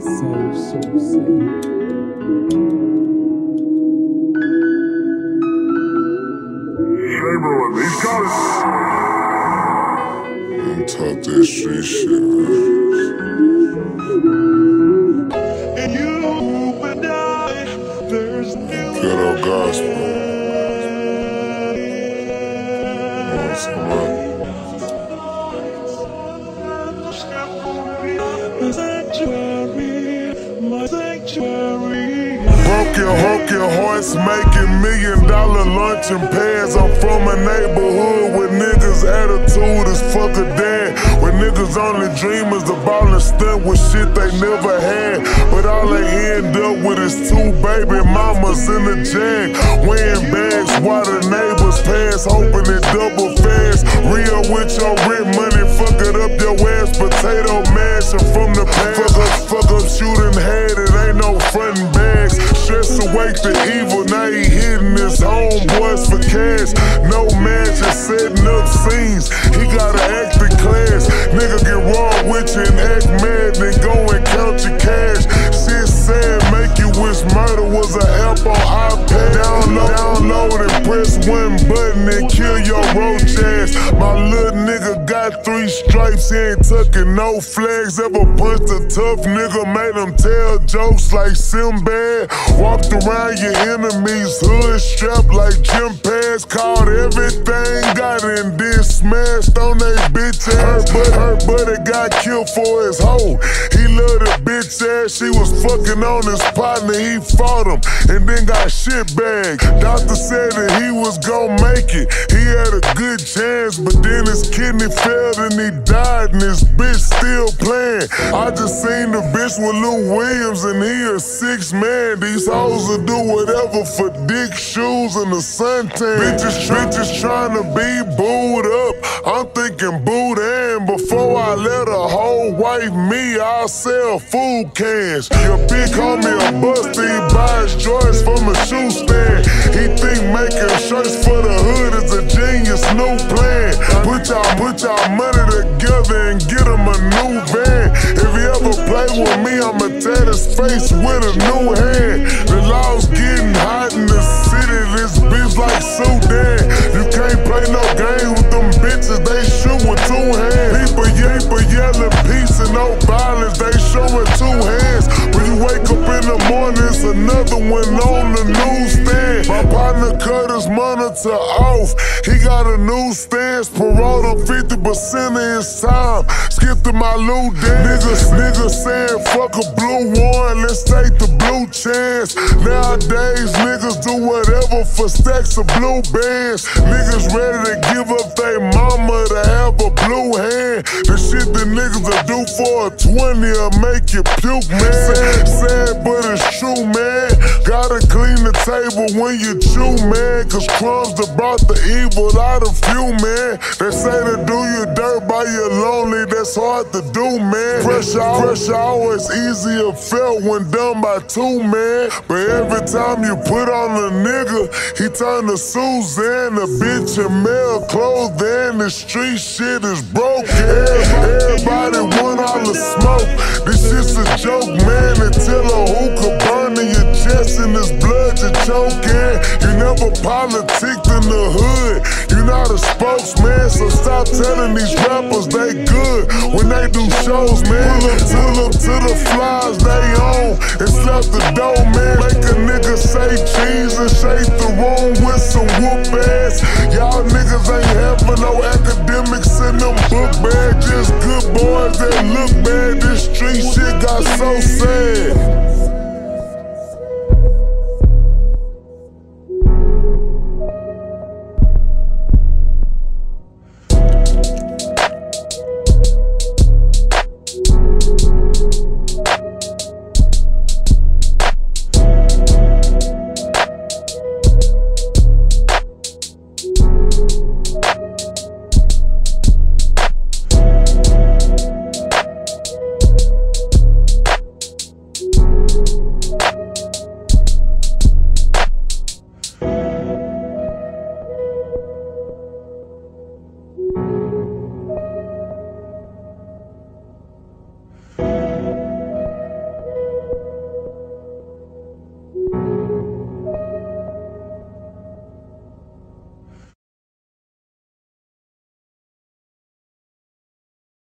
so saucy. Chamberlain, he's got it. I'm talk that street shit, And you and I, there's no Ghetto gospel. Want Broken, honking hearts making million dollar luncheon pads. I'm from a neighborhood where niggas' attitude is fuck a dad. Where niggas only dream is the ball stunt with shit they never had. But all they end up with is two baby mamas in the jag. Wearing bags while the neighbors pass, hoping it double fast. Real with your rent money, fuck it up your ass. Potato mashing from the past. Awake the evil, now got three stripes, he ain't tucking no flags. Ever punched a tough nigga, made him tell jokes like Sinbad. Walked around your enemies, hood strapped like gym pads. Called everything, got in then smashed on they bitch ass. Her, but, her buddy got killed for his hoe. He loved the bitch ass, she was fucking on his partner. He fought him and then got shit bagged. Doctor said that he was gonna make it. He had a good chance, but then his kidney failed and he died, and his bitch still playing. I just seen the bitch with Lou Williams, and he a six man. These hoes will do whatever for dick shoes and a suntan. Bitches, bitches trying to be booed up. I'm thinking boot me, I'll sell food cans. Your big homie a bust, he buys joints from a shoe stand. He think making shirts for the hood is a genius new plan. Put y'all, put y'all money together and get him a new van. If he ever play with me, I'ma tat his face with a new hand. Showing two hands. When you wake up in the morning, it's another one on the newsstand. My partner cut his monitor off. He got a new stance, parole him 50% of his time. Skip to my loot dance. Niggas, niggas saying fuck a blue one, let's take the blue chance. Nowadays, for stacks of blue bands. Niggas ready to give up their mama to have a blue hand. The shit the niggas will do for a 20 will make you puke, man. Sad, but it's true, man. Gotta clean the table when you chew, man. Cause crumbs that brought the evil out of few, man. They say to do you dirt by your lonely, that's hard to do, man. Pressure, pressure always easier felt when done by two, man. But every time you put on a nigga, he turn to Suzanne, a bitch in male clothing. The street shit is broken. Everybody want all the smoke. This shit's a joke, man. Until a hookah burn in your chest and this blood you choking. You never politicked in the hood. You're not a spokesman, so stop telling these rappers they good when they do shows, man. Pull up, to the flies they own and slap the dough, man. Make a nigga say cheese and shake look bad. This street shit got so sad.